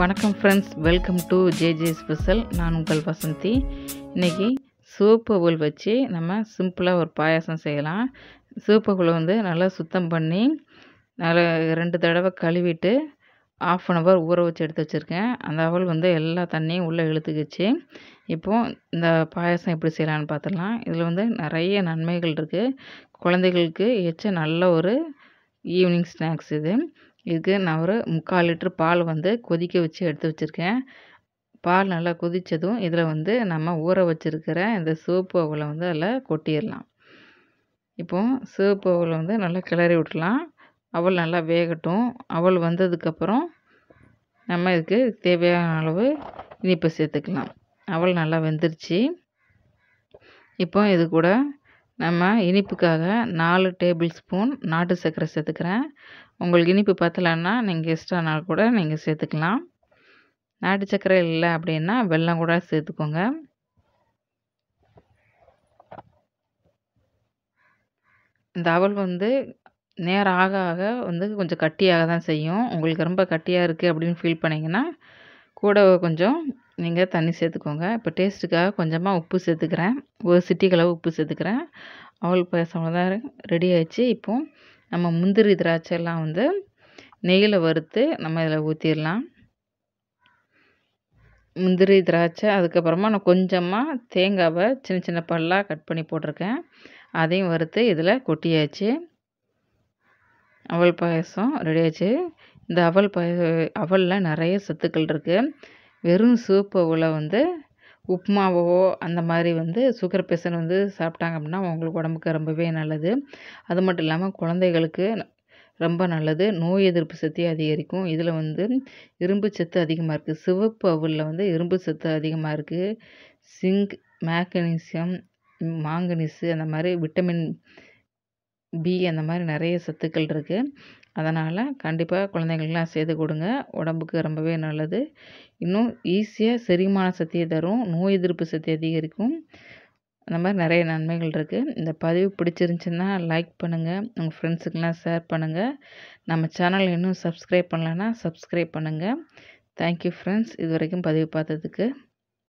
வணக்கம் friends welcome to J J special நான் உங்கள் வசந்தி. இன்றைக்கி சூப்பவுல் வச்சு நம்ம சிம்பிளாக ஒரு பாயாசம் செய்யலாம். சூப்பவுலை வந்து நல்லா சுத்தம் பண்ணி நல்லா ரெண்டு தடவை கழுவிட்டு ஆஃப் அன் ஹவர் ஊற வச்சு எடுத்து வச்சுருக்கேன். அந்த அவல் வந்து எல்லா தண்ணியும் உள்ளே இழுத்துக்கிச்சு. இப்போது இந்த பாயாசம் எப்படி செய்யலான்னு பார்த்துடலாம் இதில் வந்து நிறைய நன்மைகள் இருக்குது குழந்தைகளுக்கு எச்ச நல்ல ஒரு ஈவினிங் ஸ்நாக்ஸ் இது. இதுக்கு நான் ஒரு முக்கால் லிட்ரு பால் வந்து கொதிக்க வச்சு எடுத்து வச்சுருக்கேன். பால் நல்லா கொதித்ததும் இதில் வந்து நம்ம ஊற வச்சுருக்கிற இந்த சிவப்பு அவலை வந்து அதில் கொட்டிடலாம். இப்போது சிவப்பு அவலை வந்து நல்லா கிளறி விட்டுலாம் அவல் நல்லா வேகட்டும். அவல் வந்ததுக்கப்புறம் நம்ம இதுக்கு தேவையான அளவு இனிப்பு சேர்த்துக்கலாம். அவல் நல்லா வெந்துருச்சு. இப்போ இது கூட நம்ம இனிப்புக்காக நாலு டேபிள் ஸ்பூன் நாட்டு சர்க்கரை சேர்த்துக்கிறேன். உங்களுக்கு இனிப்பு பத்தலைன்னா நீங்கள் எக்ஸ்ட்ரானால் கூட நீங்கள் சேர்த்துக்கலாம். நாட்டு சர்க்கரை இல்லை அப்படின்னா வெல்லம் கூட சேர்த்துக்கோங்க. இந்த அவல் வந்து நேரம் ஆக ஆக வந்து கொஞ்சம் கட்டியாக தான் செய்யும். உங்களுக்கு ரொம்ப கட்டியாக இருக்குது அப்படின்னு ஃபீல் பண்ணிங்கன்னா கூட கொஞ்சம் நீங்கள் தண்ணி சேர்த்துக்கோங்க. இப்போ டேஸ்ட்டுக்காக கொஞ்சமாக உப்பு சேர்த்துக்கிறேன். ஒரு சிட்டிகளவு உப்பு சேர்த்துக்கிறேன். அவல் பாயசம் தான் ரெடி ஆயிடுச்சு. இப்போது நம்ம முந்திரி திராட்சை எல்லாம் வந்து நெய்யில் வறுத்து நம்ம இதில் ஊற்றிடலாம் முந்திரி திராட்சை அதுக்கப்புறமா நான் கொஞ்சமாக தேங்காவை சின்ன சின்ன பல்லாக கட் பண்ணி போட்டிருக்கேன். அதையும் வறுத்து இதில் கொட்டியாச்சு. அவல் பாயசம் ரெடி ஆச்சு. இந்த அவல் பாய அவலில் நிறைய சத்துக்கள் இருக்குது வெறும் சூப்பு அவலை வந்து உப்புமாவோ அந்த மாதிரி வந்து சுகர் பேஷண்ட் வந்து சாப்பிட்டாங்க அப்படின்னா அவங்களுக்கு உடம்புக்கு ரொம்பவே நல்லது. அது மட்டும் இல்லாமல் குழந்தைகளுக்கு ரொம்ப நல்லது. நோய் எதிர்ப்பு சக்தி அதிகரிக்கும். இதில் வந்து இரும்பு சத்து அதிகமாக இருக்குது சிவப்பு அவுளில் வந்து இரும்பு சத்து அதிகமாக இருக்குது சிங்க் மேக்னீசியம் மாங்கனீஸு அந்த மாதிரி விட்டமின் பி அந்த மாதிரி நிறைய சத்துக்கள் இருக்குது அதனால் கண்டிப்பாக குழந்தைங்களுக்குலாம் சேர்த்து கொடுங்க. உடம்புக்கு ரொம்பவே நல்லது. இன்னும் ஈஸியாக செரிமான சக்தியை தரும். நோய் எதிர்ப்பு சக்தி அதிகரிக்கும். அந்த மாதிரி நிறைய நன்மைகள் இருக்குது இந்த பதிவு பிடிச்சிருந்துச்சின்னா லைக் பண்ணுங்கள் உங்கள் ஃப்ரெண்ட்ஸுக்கெலாம் ஷேர் பண்ணுங்கள் நம்ம சேனல் இன்னும் சப்ஸ்கிரைப் பண்ணலன்னா சப்ஸ்கிரைப் பண்ணுங்கள் தேங்க்யூ ஃப்ரெண்ட்ஸ். இது வரைக்கும் பதிவு பார்த்ததுக்கு